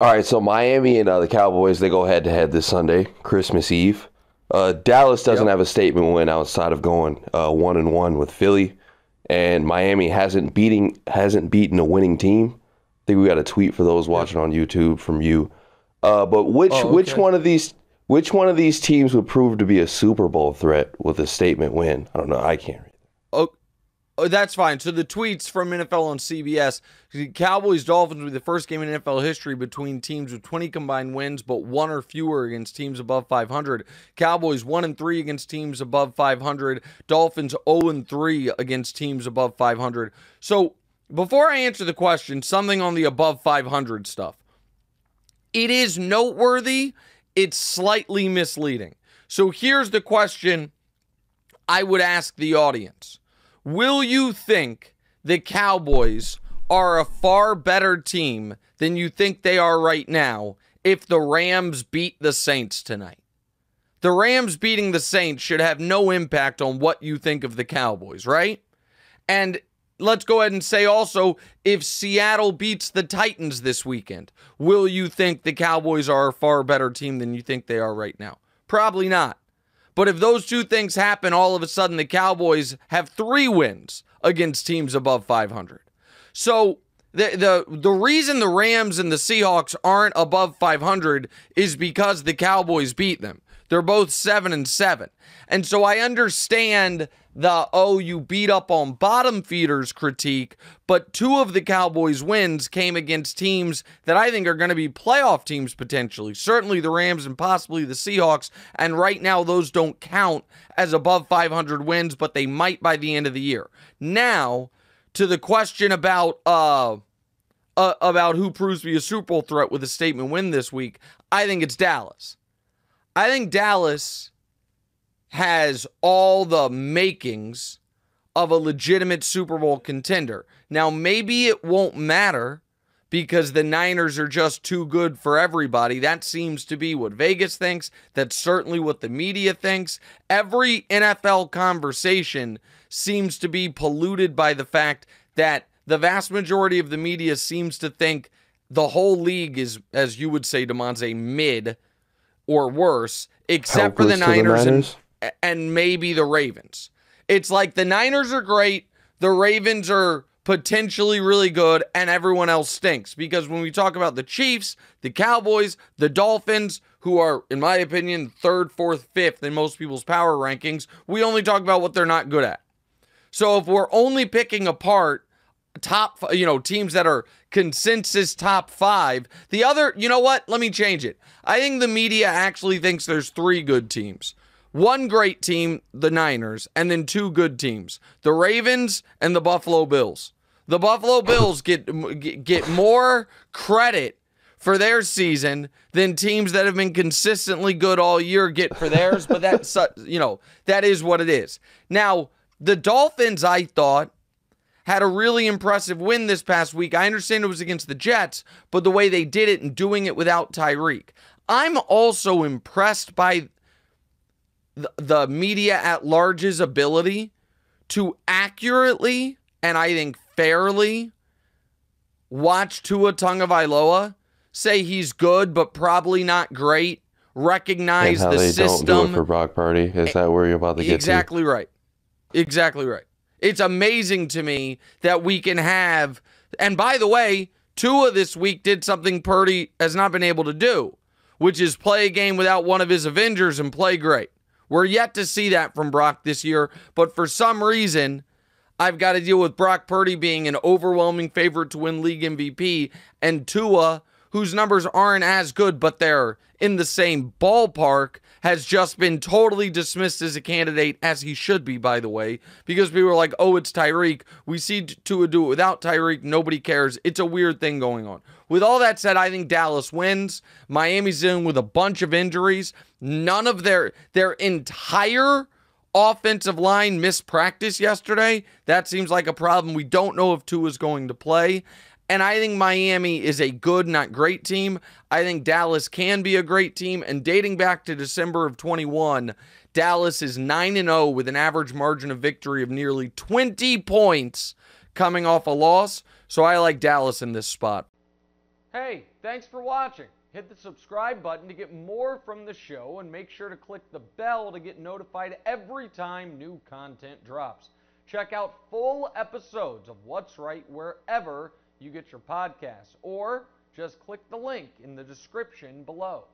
All right, so Miami and uh, the Cowboys they go head to head this Sunday, Christmas Eve. Uh, Dallas doesn't Yep. have a statement win outside of going uh, one and one with Philly, and Miami hasn't beating hasn't beaten a winning team. I think we got a tweet for those watching on YouTube from you. Uh, but which Oh, which one of these which one of these teams would prove to be a Super Bowl threat with a statement win? I don't know. I can't read. Oh, oh, that's fine. So the tweets from NFL on CBS: Cowboys Dolphins will be the first game in NFL history between teams with 20 combined wins, but one or fewer against teams above 500. Cowboys one and three against teams above 500. Dolphins 0 and three against teams above 500. So before I answer the question, something on the above 500 stuff. It is noteworthy. It's slightly misleading. So here's the question I would ask the audience Will you think the Cowboys are a far better team than you think they are right now if the Rams beat the Saints tonight? The Rams beating the Saints should have no impact on what you think of the Cowboys, right? And let's go ahead and say also if Seattle beats the Titans this weekend, will you think the Cowboys are a far better team than you think they are right now? Probably not. But if those two things happen, all of a sudden the Cowboys have three wins against teams above 500. So the the the reason the Rams and the Seahawks aren't above 500 is because the Cowboys beat them. They're both 7 and 7. And so I understand the oh you beat up on bottom feeders critique, but two of the Cowboys wins came against teams that I think are going to be playoff teams potentially. Certainly the Rams and possibly the Seahawks, and right now those don't count as above 500 wins, but they might by the end of the year. Now, to the question about uh uh, about who proves to be a Super Bowl threat with a statement win this week, I think it's Dallas. I think Dallas has all the makings of a legitimate Super Bowl contender. Now, maybe it won't matter because the Niners are just too good for everybody. That seems to be what Vegas thinks. That's certainly what the media thinks. Every NFL conversation seems to be polluted by the fact that the vast majority of the media seems to think the whole league is, as you would say, Demonte, mid or worse, except for the to the Niners, Niners? And, and maybe the Ravens. It's like the Niners are great, the Ravens are potentially really good, and everyone else stinks. Because when we talk about the Chiefs, the Cowboys, the Dolphins, who are, in my opinion, third, fourth, fifth in most people's power rankings, we only talk about what they're not good at. So if we're only picking apart top, you know, teams that are consensus top five, the other, you know what? Let me change it. I think the media actually thinks there's three good teams. One great team, the Niners, and then two good teams, the Ravens and the Buffalo Bills. The Buffalo Bills get get- more credit for their season than teams that have been consistently good all year get for theirs, but that's you know, that is what it is. Now, the Dolphins I thought had a really impressive win this past week. I understand it was against the Jets, but the way they did it and doing it without Tyreek. I'm also impressed by the, the media at large's ability to accurately and I think fairly watch Tua Tagovailoa say he's good but probably not great, And recognize how the they system. don't do it for Brock Purdy? Is that where you're about to get Exactly right. Exactly right. It's amazing to me that we can have. And by the way, Tua this week did something Purdy has not been able to do, which is play a game without one of his Avengers and play great. We're yet to see that from Brock this year, but for some reason, I've got to deal with Brock Purdy being an overwhelming favorite to win league MVP and Tua, whose numbers aren't as good, but they're in the same ballpark, has just been totally dismissed as a candidate, as he should be, by the way, because people are like, oh, it's Tyreek. We see Tua do it without Tyreek. Nobody cares. It's a weird thing going on. With all that said, I think Dallas wins. Miami's in with a bunch of injuries. None of their their entire offensive line missed practice yesterday. That seems like a problem. We don't know if Tua is going to play. And I think Miami is a good, not great team. I think Dallas can be a great team. And dating back to December of 21, Dallas is 9 0 with an average margin of victory of nearly 20 points coming off a loss. So I like Dallas in this spot. Hey, thanks for watching. Hit the subscribe button to get more from the show and make sure to click the bell to get notified every time new content drops. Check out full episodes of What's Wright wherever you get your podcasts, or just click the link in the description below.